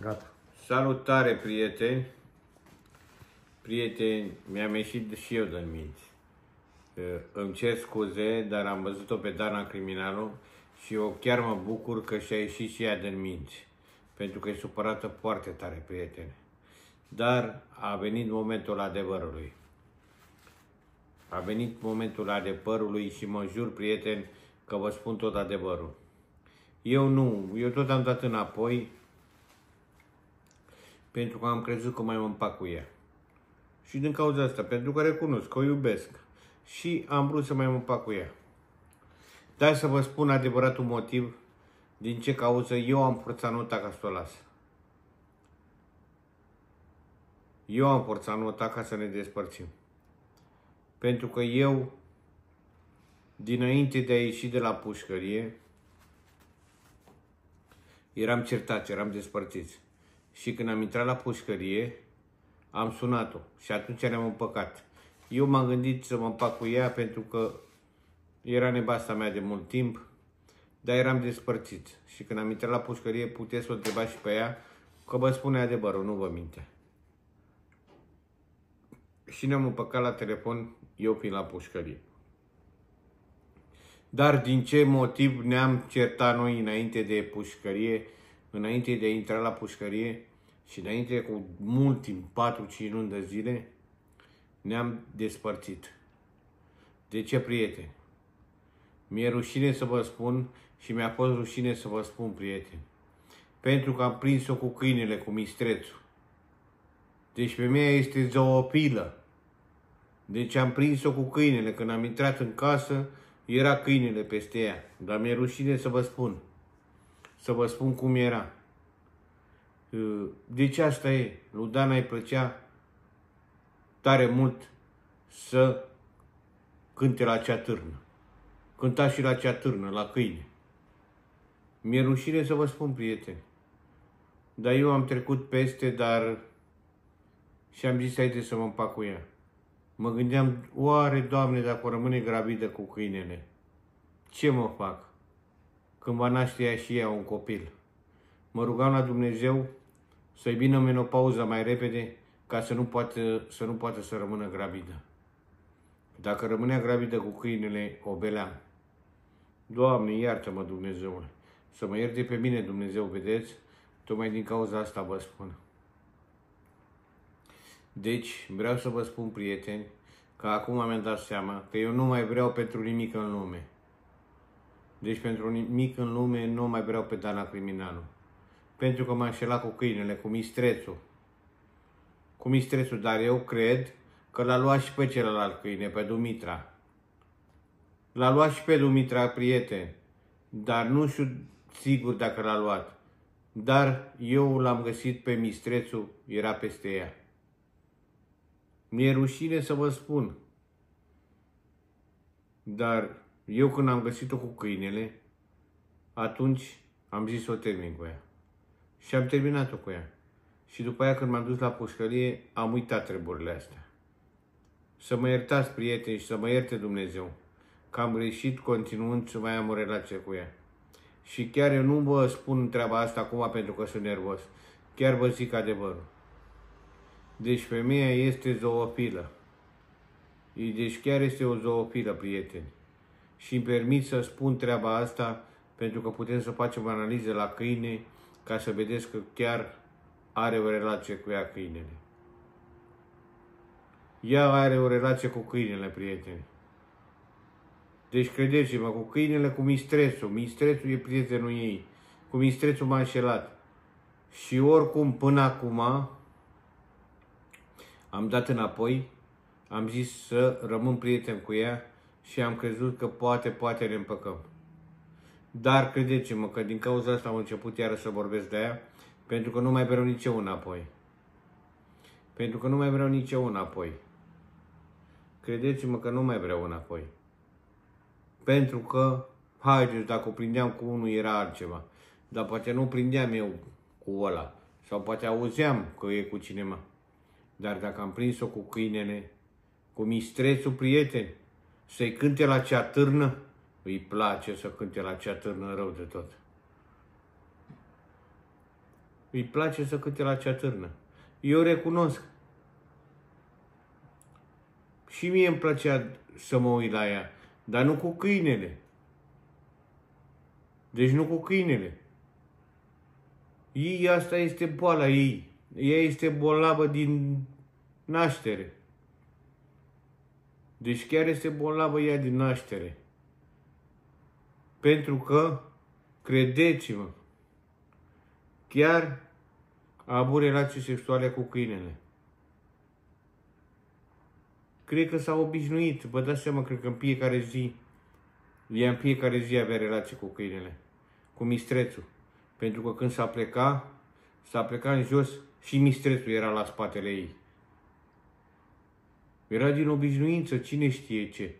Gata. Salutare, prieteni! Prieteni, mi-am ieșit și eu din minți. Uh, Îmi cer scuze, dar am văzut-o pe Dana Criminalul și eu chiar mă bucur că și-a ieșit și ea din minți. Pentru că e supărată foarte tare, prieteni. Dar a venit momentul adevărului. A venit momentul adevărului și mă jur, prieteni, că vă spun tot adevărul. Eu nu, eu tot am dat înapoi pentru că am crezut că mai mă împac cu ea. Și din cauza asta, pentru că recunosc că o iubesc și am vrut să mai mă împac cu ea. Dar să vă spun adevăratul motiv din ce cauză eu am forțat nota ca să o las. Eu am forțat nota ca să ne despărțim. Pentru că eu, dinainte de a ieși de la pușcărie, eram certați, eram despărțiți. Și când am intrat la pușcărie, am sunat-o și atunci ne-am împăcat. Eu m-am gândit să mă împac cu ea pentru că era nebasta mea de mult timp, dar eram despărțit. Și când am intrat la pușcărie, puteți să o întrebați și pe ea, că vă spune adevărul, nu vă minte. Și ne-am împăcat la telefon, eu fiind la pușcărie. Dar din ce motiv ne-am certat noi înainte de pușcărie, înainte de a intra la pușcărie și înainte cu mult timp, 4-5 luni de zile, ne-am despărțit. De ce, prieteni? Mi-e rușine să vă spun și mi-a fost rușine să vă spun, prieteni. Pentru că am prins-o cu câinele, cu mistrețul. Deci femeia este zoopilă. Deci am prins-o cu câinele. Când am intrat în casă, era câinele peste ea. Dar mi-e rușine să vă spun. Să vă spun cum era. Deci asta e. Lui Dana îi plăcea tare mult să cânte la cea târnă. Cânta și la cea târnă, la câine. Mi-e rușine să vă spun, prieteni. Dar eu am trecut peste, dar și am zis, haide să mă împac cu ea. Mă gândeam, oare, Doamne, dacă o rămâne gravidă cu câinele, ce mă fac? Când va naște ea și ea un copil. Mă rugam la Dumnezeu să-i vină menopauza mai repede ca să nu poată să, nu poată să rămână gravidă. Dacă rămânea gravidă cu câinele, o beleam. Doamne, iartă-mă, Dumnezeule. Să mă ierte pe mine, Dumnezeu, vedeți? Tocmai din cauza asta vă spun. Deci, vreau să vă spun, prieteni, că acum mi-am dat seama că eu nu mai vreau pentru nimic în lume. Deci pentru nimic în lume nu mai vreau pe Dana Criminalul. Pentru că m-a înșelat cu câinele, cu mistrețul. Cu mistrețul, dar eu cred că l-a luat și pe celălalt câine, pe Dumitra. L-a luat și pe Dumitra, prieten, dar nu știu sigur dacă l-a luat. Dar eu l-am găsit pe mistrețul, era peste ea. Mi-e rușine să vă spun. Dar eu când am găsit-o cu câinele, atunci am zis o termin cu ea. Și am terminat-o cu ea. Și după aia când m-am dus la pușcărie, am uitat treburile astea. Să mă iertați, prieteni, și să mă ierte Dumnezeu, că am greșit continuând să mai am o relație cu ea. Și chiar eu nu vă spun treaba asta acum pentru că sunt nervos. Chiar vă zic adevărul. Deci femeia este zoofilă. Deci chiar este o zoofilă, prieteni. Și îmi permit să spun treaba asta pentru că putem să facem analize la câine ca să vedeți că chiar are o relație cu ea câinele. Ea are o relație cu câinele, prieteni. Deci credeți-mă, cu câinele, cu mistrețul. Mistrețul e prietenul ei. Cu mistrețul m-a înșelat. Și oricum, până acum, am dat înapoi, am zis să rămân prieten cu ea și am crezut că poate, poate ne împăcăm. Dar credeți-mă că din cauza asta am început iară să vorbesc de ea, pentru că nu mai vreau nici eu înapoi. Pentru că nu mai vreau nici eu înapoi. Credeți-mă că nu mai vreau înapoi. Pentru că, haideți, dacă o prindeam cu unul era altceva. Dar poate nu prindeam eu cu ăla. Sau poate auzeam că e cu cineva. Dar dacă am prins-o cu câinele, cu mistrețul prieten, să-i cânte la cea târnă, îi place să cânte la cea târnă rău de tot. Îi place să cânte la ceatârnă. Eu recunosc. Și mie îmi plăcea să mă uit la ea, dar nu cu câinele. Deci nu cu câinele. Ei, asta este boala ei. Ea este bolnavă din naștere. Deci chiar este bolnavă ea din naștere. Pentru că, credeți-mă, chiar a avut relații sexuale cu câinele. Cred că s-a obișnuit, vă dați seama, cred că în fiecare zi, ea în fiecare zi avea relații cu câinele, cu mistrețul. Pentru că când s-a plecat, s-a plecat în jos și mistrețul era la spatele ei. Era din obișnuință, cine știe ce.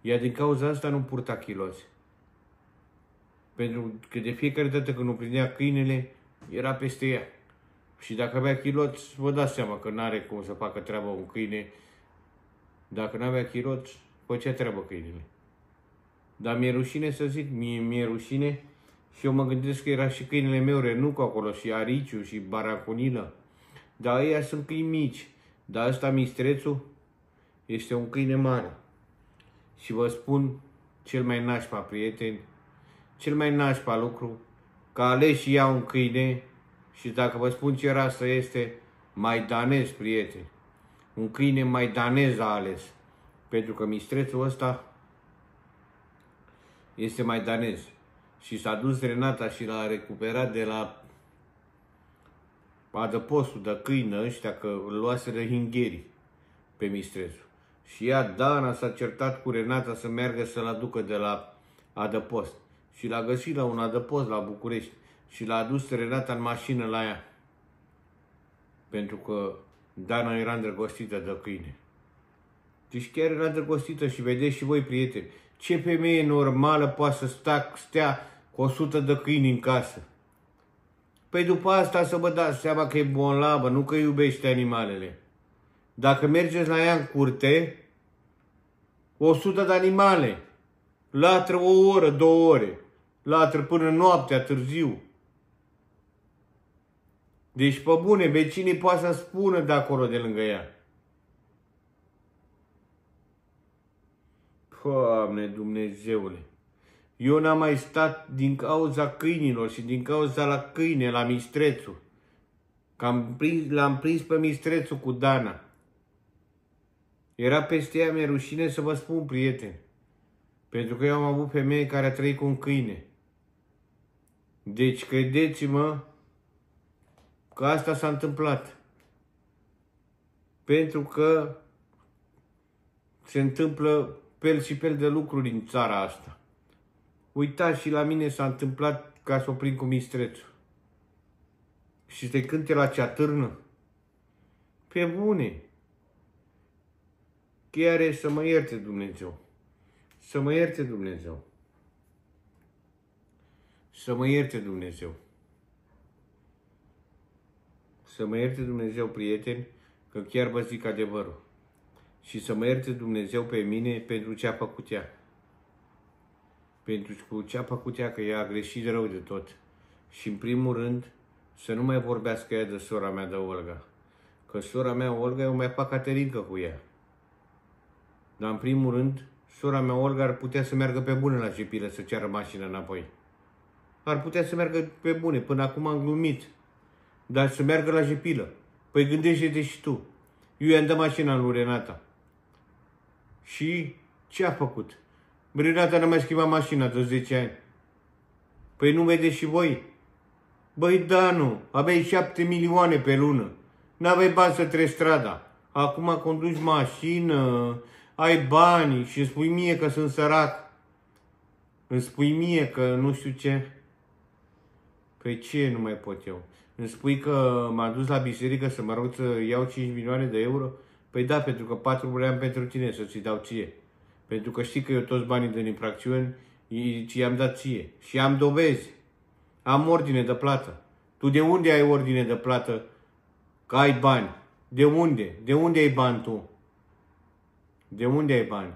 Ea din cauza asta nu purta chiloți. Pentru că de fiecare dată când o prindea câinele, era peste ea. Și dacă avea chiloți, vă dați seama că n-are cum să facă treaba un câine. Dacă nu avea chiloți, făcea treabă câinele. Dar mi-e rușine să zic, mie mi-e rușine și eu mă gândesc că era și câinele meu Renucu acolo, și Ariciu, și Baraconilă. Dar ei sunt câini mici. Dar ăsta, mistrețul, este un câine mare. Și vă spun, cel mai nașpa, prieteni, cel mai nașpa lucru, că ales și ea un câine și dacă vă spun ce rasă este, mai danez, prieteni. Un câine mai danez a ales. Pentru că mistrețul ăsta este mai danez. Și s-a dus Renata și l-a recuperat de la adăpostul de câină ăștia, că îl luase de hingheri pe mistrețul. Și ea, Dana, s-a certat cu Renata să meargă să-l aducă de la adăpost. Și l-a găsit la un adăpost la București și l-a adus Renata în mașină la ea. Pentru că Dana era îndrăgostită de câine. Deci chiar era îndrăgostită și vedeți și voi, prieteni, ce femeie normală poate să sta, stea cu 100 de câini în casă. Păi după asta să vă dați seama că e bonlavă, nu că iubește animalele. Dacă mergeți la ea în curte, 100 de animale, latră o oră, două ore, latră până noaptea, târziu. Deci, pe bune, vecinii poate să spună de acolo, de lângă ea. Doamne Dumnezeule! Eu n-am mai stat din cauza câinilor și din cauza la câine, la mistrețul. Că am prins, l-am prins pe mistrețul cu Dana. Era peste ea, mi-e rușine să vă spun, prieteni. Pentru că eu am avut femeie care a trăit cu un câine. Deci, credeți-mă că asta s-a întâmplat. Pentru că se întâmplă pel și pel de lucruri în țara asta. Uitați, și la mine s-a întâmplat ca să o prind cu mistrețul. Și te cânte la ceatârnă. Pe bune. Chiar e să mă ierte Dumnezeu. Să mă ierte Dumnezeu. Să mă ierte Dumnezeu. Să mă ierte Dumnezeu, prieteni, că chiar vă zic adevărul. Și să mă ierte Dumnezeu pe mine pentru ce a făcut ea. Pentru cu ce a făcut ea, că ea a greșit rău de tot. Și în primul rând, să nu mai vorbească ea de sora mea de Olga. Că sora mea Olga, eu mai fac caterincă cu ea. Dar în primul rând, sora mea Olga ar putea să meargă pe bune la Jepilă să ceară mașina înapoi. Ar putea să meargă pe bune, până acum am glumit. Dar să meargă la Jepilă. Păi gândește-te și tu. Eu i-am dat mașina lui Renata. Și ce a făcut? Renata n-a mai schimbat mașina de 10 ani. Păi nu vedeți și voi? Băi, Danu, aveai 7 milioane pe lună. N-aveai bani să treci strada. Acum conduci mașină, ai bani și îmi spui mie că sunt sărac. Îmi spui mie că nu știu ce. Păi ce nu mai pot eu? Îmi spui că m-a dus la biserică să mă rog să iau 5 milioane de euro? Păi da, pentru că 4 vreau pentru tine să ți dau ție. Pentru că știi că eu toți banii din infracțiuni i-am dat ție. Și am dovezi. Am ordine de plată. Tu de unde ai ordine de plată că ai bani? De unde? De unde ai bani tu? De unde ai bani?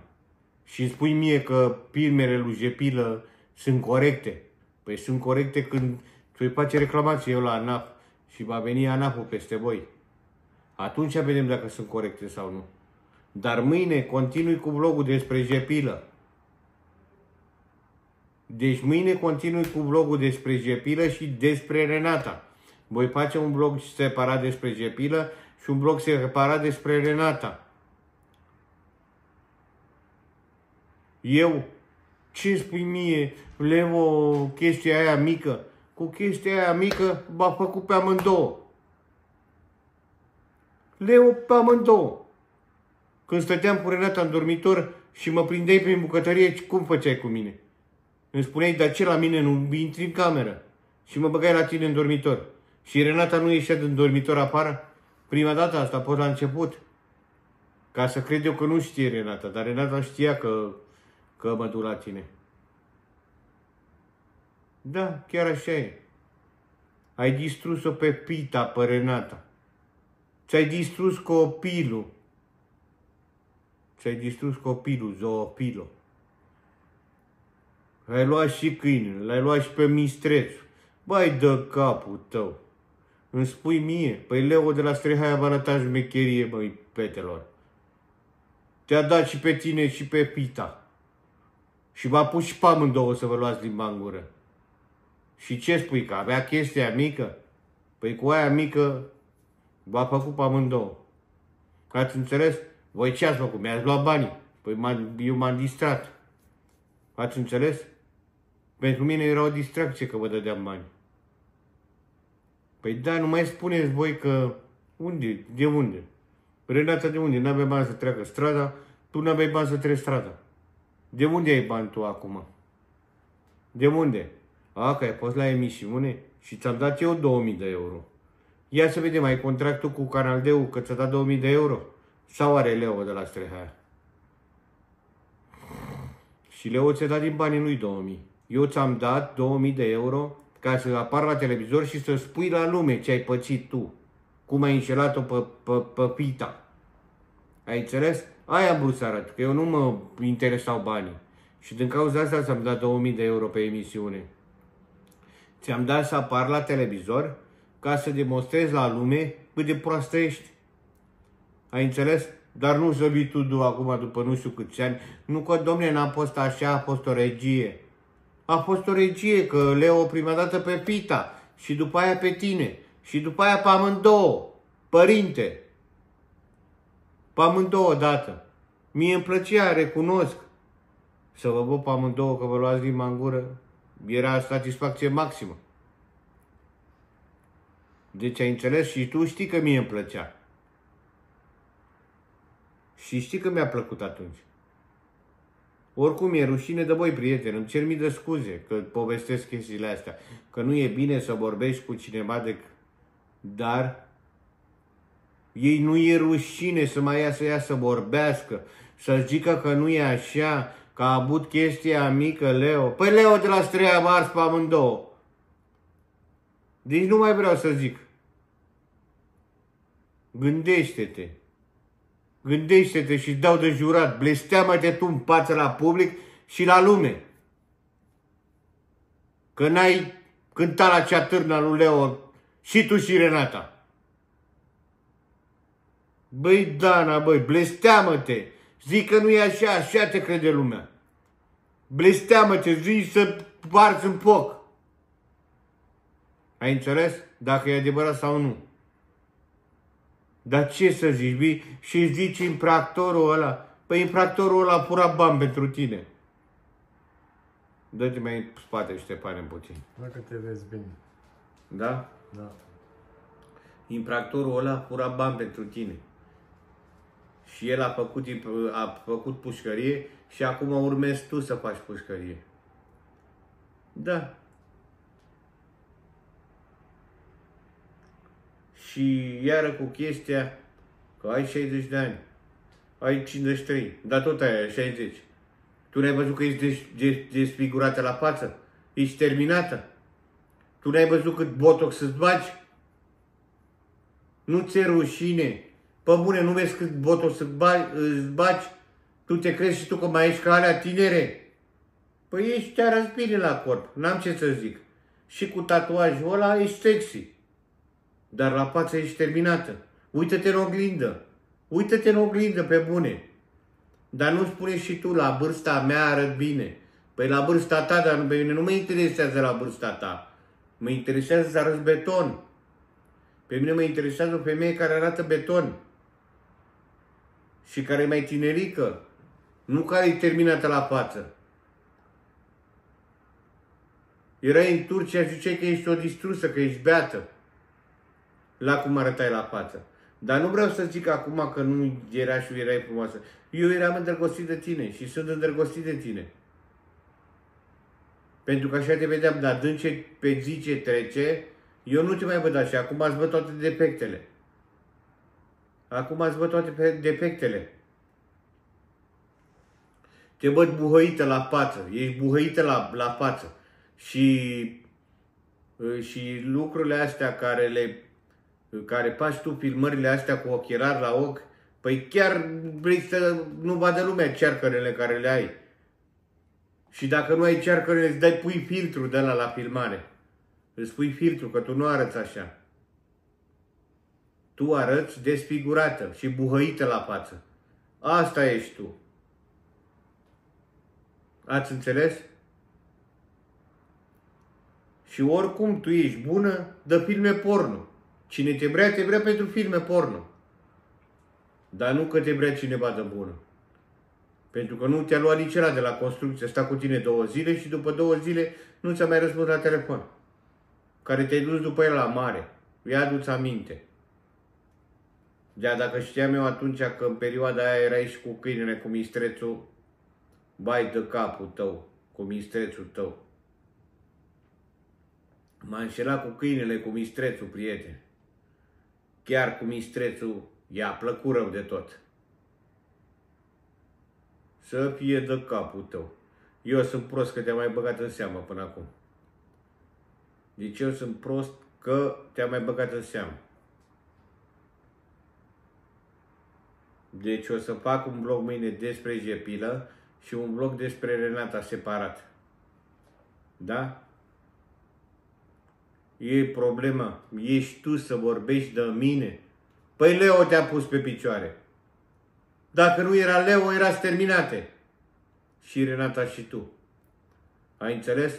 Și îmi spui mie că firmele lui Jepilă sunt corecte. Păi sunt corecte când tu îi face reclamație eu la ANAP și va veni ANAF-ul peste voi. Atunci vedem dacă sunt corecte sau nu. Dar mâine continui cu vlogul despre Jepilă. Deci mâine continui cu vlogul despre Jepilă și despre Renata. Voi face un vlog separat despre Jepilă și un vlog separat despre Renata. Eu, ce spui mie, Levo, chestia aia mică? Cu chestia aia mică v-a făcut pe amândouă. Leo pe amândouă. Când stăteam cu Renata în dormitor și mă prindeai prin bucătărie, cum făceai cu mine? Îmi spuneai, dar ce la mine nu intri în cameră? Și mă băgai la tine în dormitor. Și Renata nu ieșea din dormitor afară? Prima dată asta a fost la început. Ca să cred eu că nu știe Renata, dar Renata știa că, că mă duc la tine. Da, chiar așa e. Ai distrus-o pe Pita, pe Renata. Ți-ai distrus copilul. Ți-ai distrus copilul, zoopilo. Ai luat și câinele, l-ai luat și pe mistrețul. Bai, dă capul tău. Îmi spui mie, păi Leo de la Strehaia va arăta șmecherie, băi, petelor. Te-a dat și pe tine și pe Pita. Și v-a pus și pe amândouă să vă luați din în gură. Și ce spui, că avea chestia mică? Păi cu aia mică v-a făcut pe amândouă. Ați înțeles? Voi ce ați făcut? Mi-ați luat banii. Păi eu m-am distrat. Ați înțeles? Pentru mine era o distracție că vă dădeam bani. Păi da, nu mai spuneți voi că... Unde? De unde? Renata de unde? N-aveai bani să treacă strada, tu n-aveai bani să treci strada. De unde ai bani tu acum? De unde? A, că ai fost la emisiune și ți-am dat eu 2000 de euro. Ia să vedem, ai contractul cu Canal Deu că ți-a dat 2000 de euro? Sau are Leo de la Strehaia? Și Leo ți-a dat din banii lui 2000. Eu ți-am dat 2000 de euro ca să apar la televizor și să spui la lume ce ai pățit tu. Cum ai înșelat-o pe, pe, pe Pita. Ai înțeles? Aia am vrut să arăt, că eu nu mă interesau banii. Și din cauza asta ți-am dat 2000 de euro pe emisiune. Ți-am dat să apar la televizor ca să demonstrezi la lume cât de proastă ești. Ai înțeles? Dar nu să vii tu acum după nu știu câți ani. Nu că, domne, n-a fost așa, a fost o regie. A fost o regie, că Leo prima dată pe Pita și după aia pe tine și după aia pe amândouă. Părinte. Pe amândouă dată. Mie îmi plăcea, recunosc, să vă văd pe amândouă că vă luați din în gură. Era satisfacție maximă. Deci ai înțeles și tu știi că mie îmi plăcea. Și știi că mi-a plăcut atunci. Oricum e rușine de voi, prieteni, îmi cer mii de scuze că povestesc chestiile astea. Că nu e bine să vorbești cu cineva de... Dar ei nu e rușine să mai ia să ia să vorbească, să zică că nu e așa, că a avut chestia mică Leo. Păi Leo de la Streia Mars pe amândouă. Deci nu mai vreau să zic. Gândește-te. Gândește-te și dau de jurat. Blesteamă-te tu în față la public și la lume. Că n-ai cântat la cea târnă lui Leo și tu și Renata. Băi, Dana, băi, blesteamă-te. Zic că nu e așa, așa te crede lumea. Blesteamă-te, zi să parți în foc. Ai înțeles? Dacă e adevărat sau nu. Dar ce să zici, vii și zici infractorul ăla? Păi infractorul ăla a furat bani pentru tine. Dă-te mai în spate și te pare în puțin. Dacă te vezi bine. Da? Da. Infractorul ăla a furat bani pentru tine. Și el a făcut, a făcut pușcărie și acum urmezi tu să faci pușcărie. Da. Și iară cu chestia că ai 60 de ani, ai 53, dar tot ai 60. Tu n-ai văzut că ești desfigurată la față? Ești terminată? Tu n-ai văzut cât botox să-ți bagi? Nu ți-e rușine? Pe bune, nu vezi cât botox să-ți bagi? Tu te crezi și tu că mai ești ca alea tinere? Păi ești chiar bine la corp, n-am ce să zic. Și cu tatuajul ăla ești sexy. Dar la față ești terminată. Uită-te în oglindă. Uită-te în oglindă pe bune. Dar nu spune și tu, la vârsta mea arăt bine. Păi la vârsta ta, dar pe mine nu mă interesează la vârsta ta. Mă interesează să arăți beton. Pe mine mă interesează o femeie care arată beton. Și care e mai tinerică. Nu care e terminată la față. Erai în Turcia și ziceai că ești o distrusă, că ești beată. La cum arătai la față. Dar nu vreau să zic acum că nu era și erai frumoasă. Eu eram îndrăgostit de tine și sunt îndrăgostit de tine. Pentru că așa te vedeam, dar dând ce, pe zi ce trece, eu nu te mai văd așa. Acum ați văd toate defectele. Acum ați văd toate defectele. Te văd buhăită la față. Ești buhăită la, la față. Și, și lucrurile astea care le care faci tu filmările astea cu ochelari la ochi, păi chiar vrei să nu vadă lumea cearcările care le ai. Și dacă nu ai cearcările, îți dai pui filtru de la la filmare. Îți pui filtru, că tu nu arăți așa. Tu arăți desfigurată și buhăită la față. Asta ești tu. Ați înțeles? Și oricum tu ești bună, dă filme porno. Cine te vrea, te vrea pentru filme porno. Dar nu că te vrea cineva de bună. Pentru că nu te-a luat nici de la construcție, sta cu tine două zile și după două zile nu ți-a mai răspuns la telefon. Care te-ai dus după el la mare. Ia aduți aminte. De dacă știam eu atunci că în perioada aia erai și cu câinele, cu mistrețul, bai de capul tău, cu mistrețul tău. M-a înșelat cu câinele, cu mistrețul, prieten chiar cu mistrețul, i-a plăcut rău de tot. Să fie de capul tău. Eu sunt prost că te-am mai băgat în seamă până acum. Deci eu sunt prost că te-am mai băgat în seamă. Deci o să fac un blog mâine despre Jepilă și un blog despre Renata separat. Da? E problema. Ești tu să vorbești de mine? Păi Leo te-a pus pe picioare. Dacă nu era Leo, era terminate. Și Renata și tu. Ai înțeles?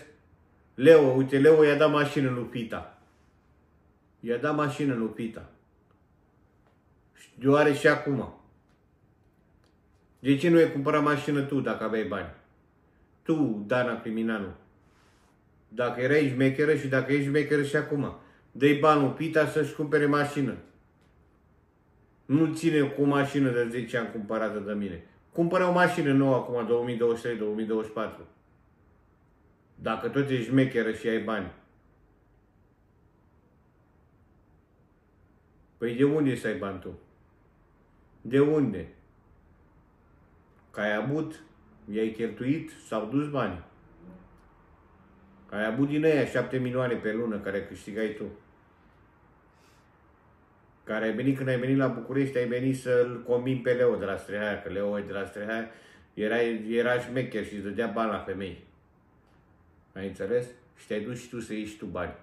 Leo, uite, Leo i-a dat mașină lui Pita. I-a dat mașină lui Pita. Și o are și acum. De ce nu ai cumpărat mașină tu dacă aveai bani? Tu, Dana Criminalul. Dacă erai șmecheră și dacă ești șmecheră și acum. Dă-i banul Pita să-și cumpere mașină. Nu ține cu o mașină de 10 ani cumpărată de mine. Cumpără o mașină nouă acum, 2023-2024. Dacă tot ești șmecheră și ai bani. Păi de unde să ai bani tu? De unde? Că ai avut, i-ai cheltuit, s-au dus banii. Ai avut din aia 7 milioane pe lună care câștigai tu. Care ai venit când ai venit la București, ai venit să-l combini pe Leo de la Strehaia, că Leo e de la Strehaia, era, era șmecher și îți dădea bani la femei. Ai înțeles? Și te-ai dus și tu să ieși și tu bani.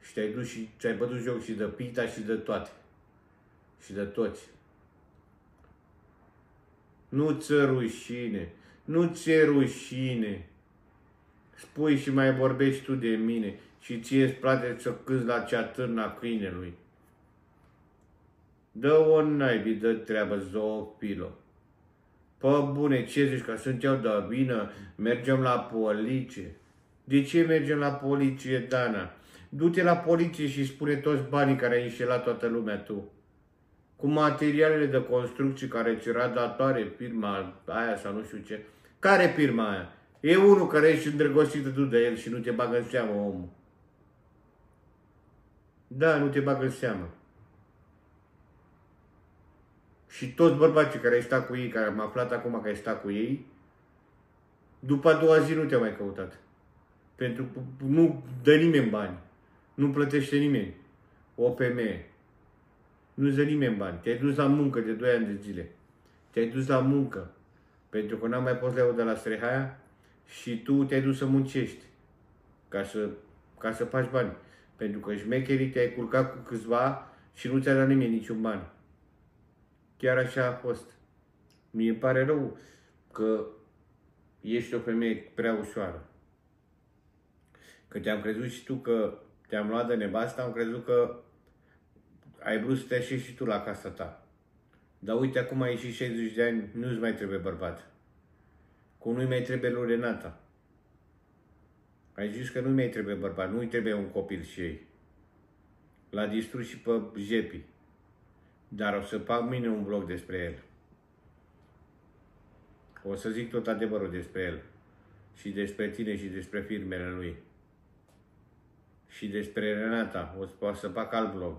Și te-ai dus și ți-ai bătut joc și de pita și de toate. Și de toți. Nu ți rușine. Nu ți rușine spui și mai vorbești tu de mine și ție îți place să câți la cea târna câinelui. Dă-o naibii de treabă, zoopilo. Pă bune, ce zici, că sunt eu de vină, mergem la poliție. De ce mergem la poliție, Dana? Du-te la poliție și spune toți banii care ai înșelat toată lumea tu. Cu materialele de construcții care ți era datoare firma aia sau nu știu ce. Care firma aia? E unul care ești îndrăgostit tu de el și nu te bagă în seamă omul. Da, nu te bagă în seamă. Și toți bărbații care ai stat cu ei, care am aflat acum că ai stat cu ei, după a doua zi nu te-a mai căutat. Pentru că nu dă nimeni bani. Nu plătește nimeni. O femeie. Nu-ți dă nimeni bani. Te-ai dus la muncă de 2 ani de zile. Te-ai dus la muncă. Pentru că n-am mai fost leu de la Strehaia, și tu te-ai dus să muncești ca să, ca să faci bani. Pentru că șmecherii te-ai culcat cu câțiva și nu ți-a dat nimeni niciun ban. Chiar așa a fost. Mie pare rău că ești o femeie prea ușoară. Că te-am crezut și tu că te-am luat de nevastă, am crezut că ai vrut să te așezi și tu la casa ta. Dar uite, acum ai și 60 de ani, nu-ți mai trebuie bărbat. Cu nu-i mai trebuie lui Renata. Ai zis că nu-i mai trebuie bărbat, nu-i trebuie un copil și ei. L-a distrus și pe Jepi. Dar o să fac mine un vlog despre el. O să zic tot adevărul despre el. Și despre tine și despre firmele lui. Și despre Renata. O să, o să fac alt vlog.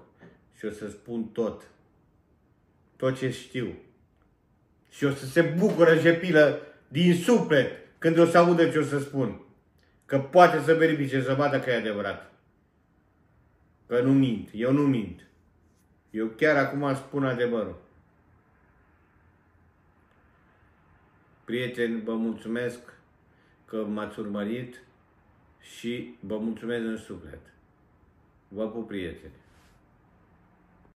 Și o să spun tot. Tot ce știu. Și o să se bucură Jepilă din suflet când o să audă ce o să spun. Că poate să verifice, să vadă că e adevărat. Că nu mint. Eu nu mint. Eu chiar acum spun adevărul. Prieteni, vă mulțumesc că m-ați urmărit și vă mulțumesc în suflet. Vă pup, prieteni!